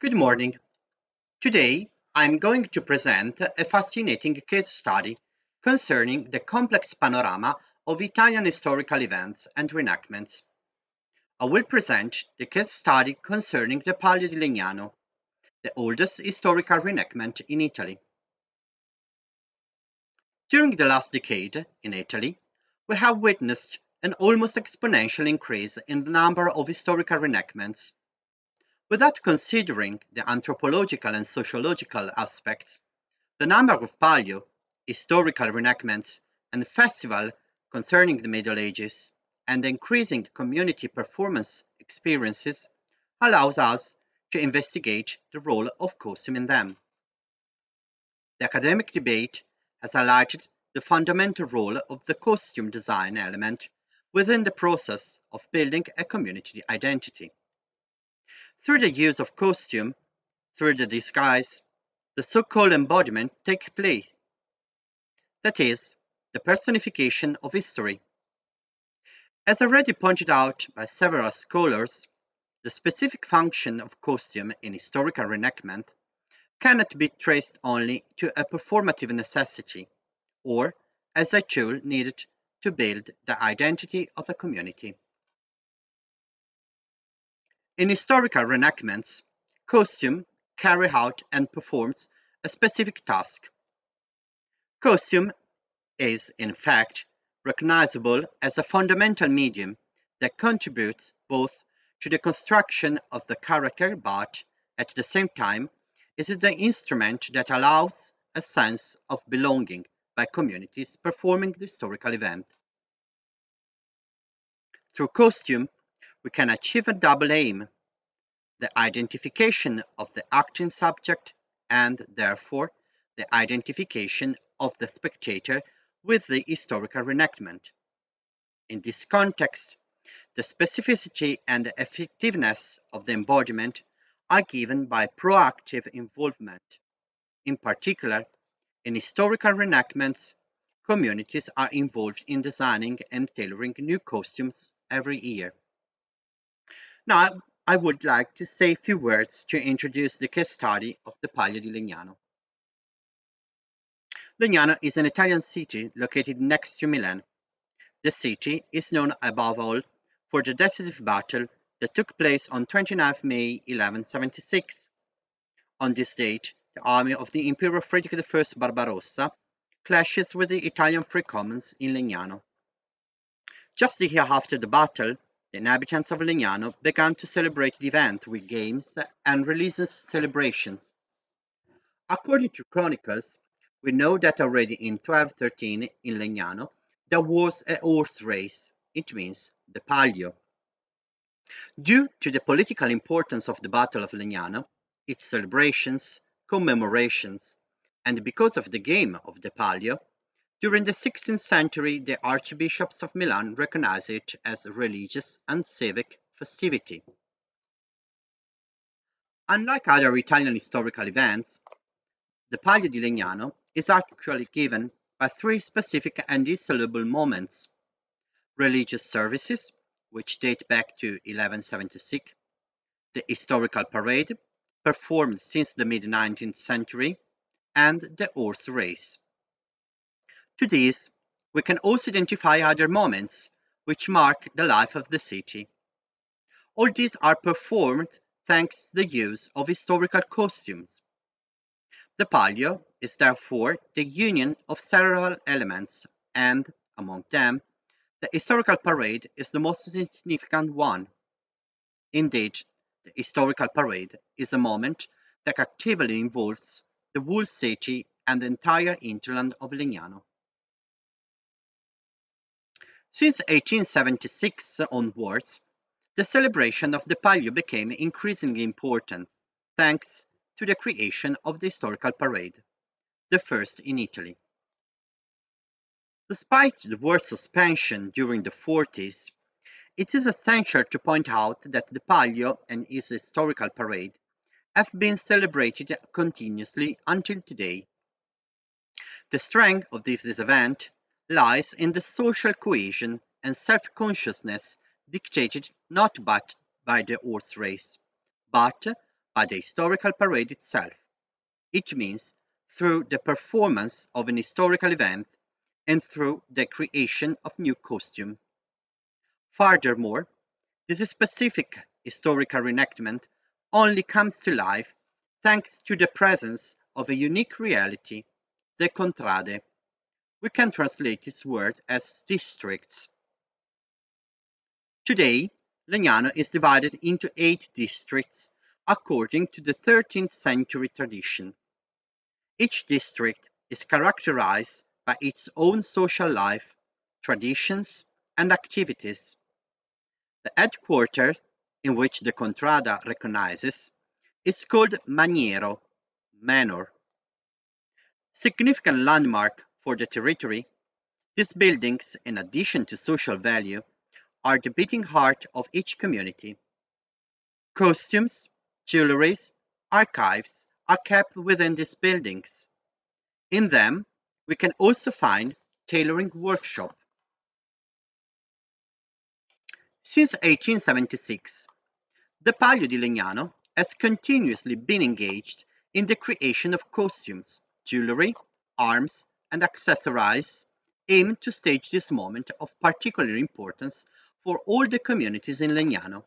Good morning. Today, I'm going to present a fascinating case study concerning the complex panorama of Italian historical events and reenactments. I will present the case study concerning the Palio di Legnano, the oldest historical reenactment in Italy. During the last decade in Italy, we have witnessed an almost exponential increase in the number of historical reenactments Without considering the anthropological and sociological aspects, the number of palio, historical reenactments, and festival concerning the Middle Ages, and the increasing community performance experiences allows us to investigate the role of costume in them. The academic debate has highlighted the fundamental role of the costume design element within the process of building a community identity. Through the use of costume, through the disguise, the so-called embodiment takes place. That is, the personification of history. As already pointed out by several scholars, the specific function of costume in historical reenactment cannot be traced only to a performative necessity or as a tool needed to build the identity of a community. In historical reenactments, costume carry out and performs a specific task. Costume is, in fact, recognizable as a fundamental medium that contributes both to the construction of the character but, at the same time, is the instrument that allows a sense of belonging by communities performing the historical event. Through costume, we can achieve a double aim, the identification of the acting subject and, therefore, the identification of the spectator with the historical reenactment. In this context, the specificity and the effectiveness of the embodiment are given by proactive involvement. In particular, in historical reenactments, communities are involved in designing and tailoring new costumes every year. Now, I would like to say a few words to introduce the case study of the Palio di Legnano. Legnano is an Italian city located next to Milan. The city is known above all for the decisive battle that took place on 29 May 1176. On this date, the army of the Emperor Frederick I Barbarossa clashes with the Italian Free Commons in Legnano. Just a year after the battle, the inhabitants of Legnano began to celebrate the event with games and religious celebrations. According to chronicles, we know that already in 1213 in Legnano there was a horse race, it means the Palio. Due to the political importance of the Battle of Legnano, its celebrations, commemorations, and because of the game of the Palio, during the 16th century, the archbishops of Milan recognized it as a religious and civic festivity. Unlike other Italian historical events, the Palio di Legnano is actually given by three specific and insoluble moments. Religious services, which date back to 1176, the historical parade, performed since the mid-19th century, and the horse race. To these, we can also identify other moments which mark the life of the city. All these are performed thanks to the use of historical costumes. The palio is therefore the union of several elements and, among them, the historical parade is the most significant one. Indeed, the historical parade is a moment that actively involves the whole city and the entire hinterland of Legnano. Since 1876 onwards, the celebration of the Palio became increasingly important, thanks to the creation of the historical parade, the first in Italy. Despite the war suspension during the 40s, it is essential to point out that the Palio and its historical parade have been celebrated continuously until today. The strength of this event lies in the social cohesion and self-consciousness dictated not but by the horse race, but by the historical parade itself. It means through the performance of an historical event and through the creation of new costume. Furthermore, this specific historical reenactment only comes to life thanks to the presence of a unique reality, the contrade. We can translate this word as districts. Today, Legnano is divided into eight districts according to the 13th century tradition. Each district is characterized by its own social life, traditions, and activities. The headquarters, in which the Contrada recognizes, is called Maniero, manor. Significant landmark for the territory, these buildings, in addition to social value, are the beating heart of each community. Costumes, jewelries, archives are kept within these buildings. In them, we can also find tailoring workshop. Since 1876, the Palio di Legnano has continuously been engaged in the creation of costumes, jewelry, arms, and accessories aimed to stage this moment of particular importance for all the communities in Legnano.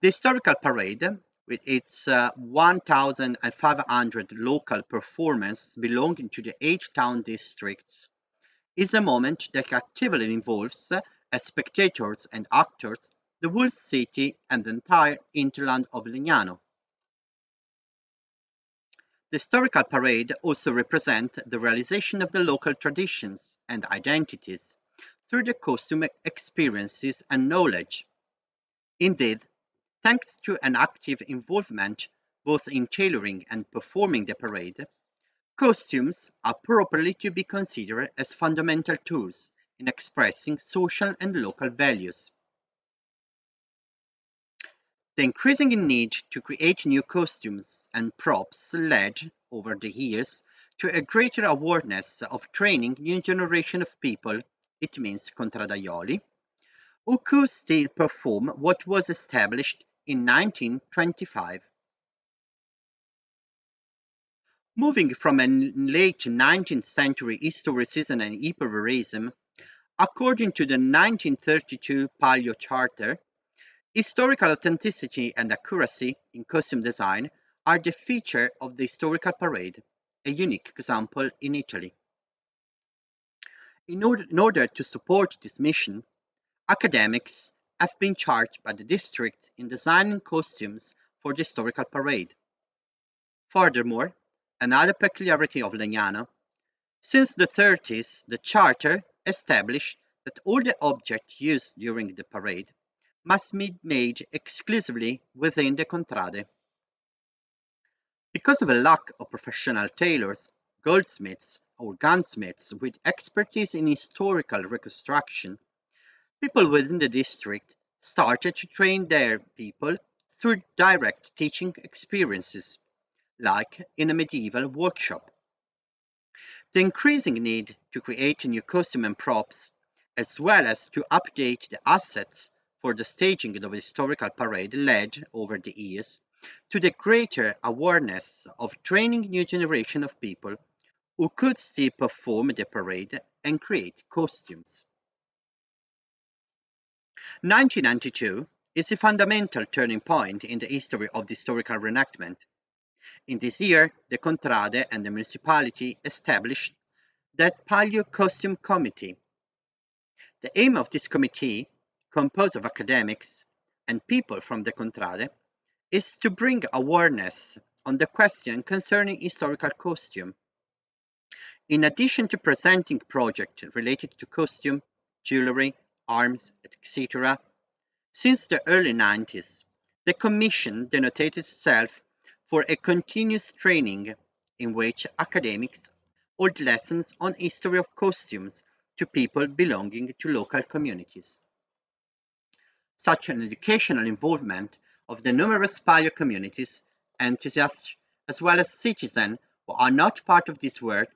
The historical parade, with its uh, 1,500 local performances belonging to the eight town districts, is a moment that actively involves, uh, as spectators and actors, the whole city and the entire hinterland of Legnano. The historical parade also represents the realization of the local traditions and identities through the costume experiences and knowledge. Indeed, thanks to an active involvement both in tailoring and performing the parade, costumes are properly to be considered as fundamental tools in expressing social and local values. The increasing need to create new costumes and props led, over the years, to a greater awareness of training new generation of people it means contradaioli, who could still perform what was established in 1925. Moving from a late 19th century historicism and hyperrealism, according to the 1932 Palio Charter, historical authenticity and accuracy in costume design are the feature of the historical parade, a unique example in Italy. In order, in order to support this mission, academics have been charged by the district in designing costumes for the historical parade. Furthermore, another peculiarity of Legnano, since the 30s, the charter established that all the objects used during the parade must be made exclusively within the contrade. Because of a lack of professional tailors, goldsmiths, or gunsmiths with expertise in historical reconstruction, people within the district started to train their people through direct teaching experiences, like in a medieval workshop. The increasing need to create new costume and props, as well as to update the assets for the staging of a historical parade led, over the years, to the greater awareness of training new generation of people who could still perform the parade and create costumes. 1992 is a fundamental turning point in the history of the historical reenactment. In this year, the Contrade and the municipality established the Palio Costume Committee. The aim of this committee, composed of academics and people from the Contrade, is to bring awareness on the question concerning historical costume in addition to presenting projects related to costume, jewelry, arms, etc., since the early 90s, the Commission denoted itself for a continuous training in which academics hold lessons on history of costumes to people belonging to local communities. Such an educational involvement of the numerous Palio communities, enthusiasts, as well as citizens who are not part of this work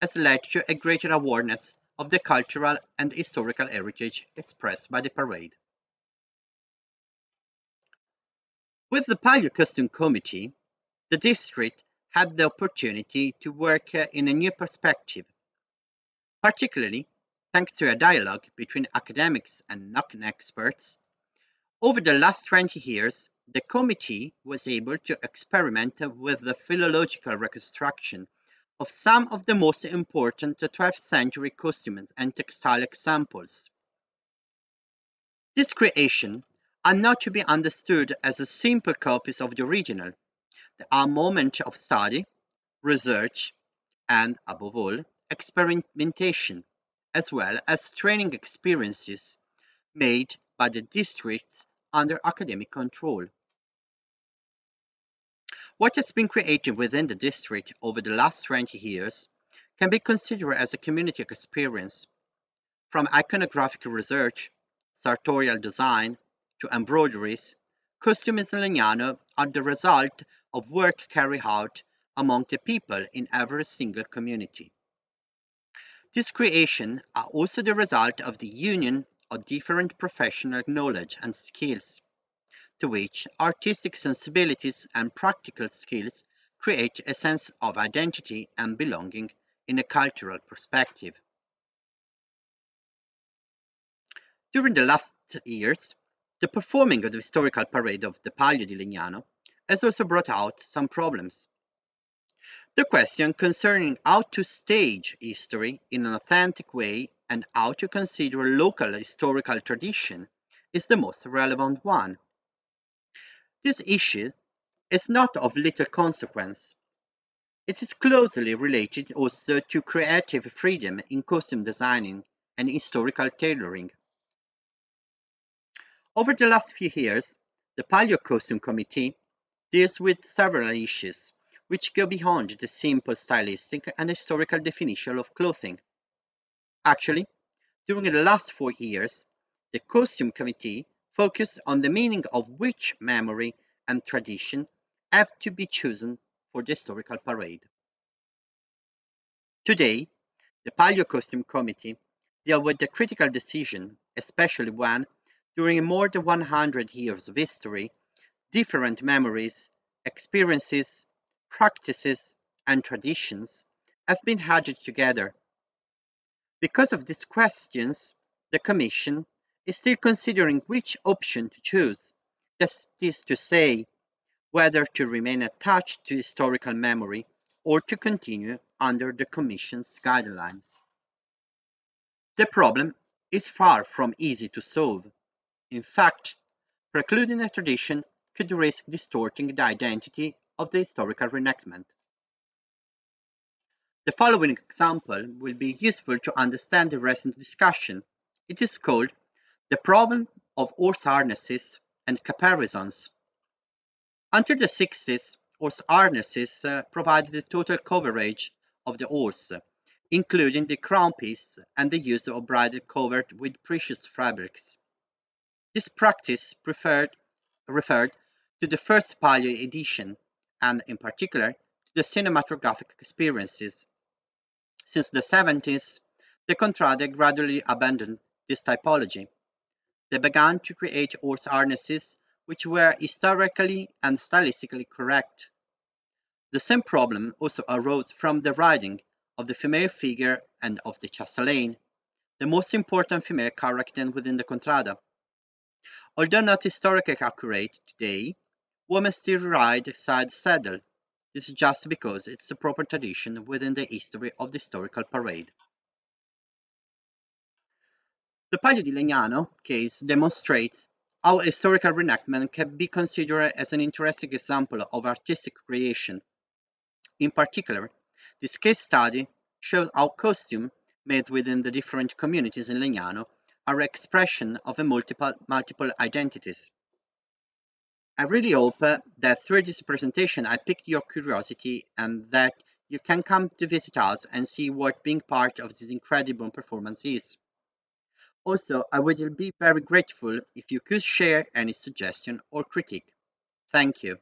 has led to a greater awareness of the cultural and historical heritage expressed by the parade. With the Palio Costume Committee, the district had the opportunity to work uh, in a new perspective, particularly thanks to a dialogue between academics and non-experts. Over the last 20 years, the committee was able to experiment with the philological reconstruction of some of the most important 12th century costumes and textile examples. This creation are not to be understood as a simple copies of the original. They are moments of study, research, and, above all, experimentation, as well as training experiences made by the districts under academic control. What has been created within the district over the last 20 years can be considered as a community experience, from iconographic research, sartorial design, to embroideries, costumes in Legnano are the result of work carried out among the people in every single community. These creations are also the result of the union of different professional knowledge and skills, to which artistic sensibilities and practical skills create a sense of identity and belonging in a cultural perspective. During the last years, the performing of the historical parade of the Palio di Legnano has also brought out some problems. The question concerning how to stage history in an authentic way and how to consider local historical tradition is the most relevant one. This issue is not of little consequence. It is closely related also to creative freedom in costume designing and historical tailoring. Over the last few years, the Palio Costume Committee deals with several issues which go beyond the simple stylistic and historical definition of clothing. Actually, during the last four years, the Costume Committee focused on the meaning of which memory and tradition have to be chosen for the historical parade. Today, the Palio Costume Committee deals with the critical decision, especially when during more than 100 years of history, different memories, experiences, practices, and traditions have been added together. Because of these questions, the Commission is still considering which option to choose, that is to say, whether to remain attached to historical memory or to continue under the Commission's guidelines. The problem is far from easy to solve. In fact, precluding a tradition could risk distorting the identity of the historical reenactment. The following example will be useful to understand the recent discussion. It is called the problem of horse harnesses and caparisons. Until the 60s, horse harnesses uh, provided the total coverage of the horse, including the crown piece and the use of bridle covered with precious fabrics. This practice referred to the first Palio edition, and in particular to the cinematographic experiences. Since the 70s, the Contrade gradually abandoned this typology. They began to create horse harnesses which were historically and stylistically correct. The same problem also arose from the riding of the female figure and of the Chastelaine, the most important female character within the Contrada. Although not historically accurate today, women still ride side saddle. This is just because it's a proper tradition within the history of the historical parade. The Palio di Legnano case demonstrates how historical reenactment can be considered as an interesting example of artistic creation. In particular, this case study shows how costume made within the different communities in Legnano are expression of multiple, multiple identities. I really hope uh, that through this presentation I piqued your curiosity and that you can come to visit us and see what being part of this incredible performance is. Also, I would be very grateful if you could share any suggestion or critique. Thank you.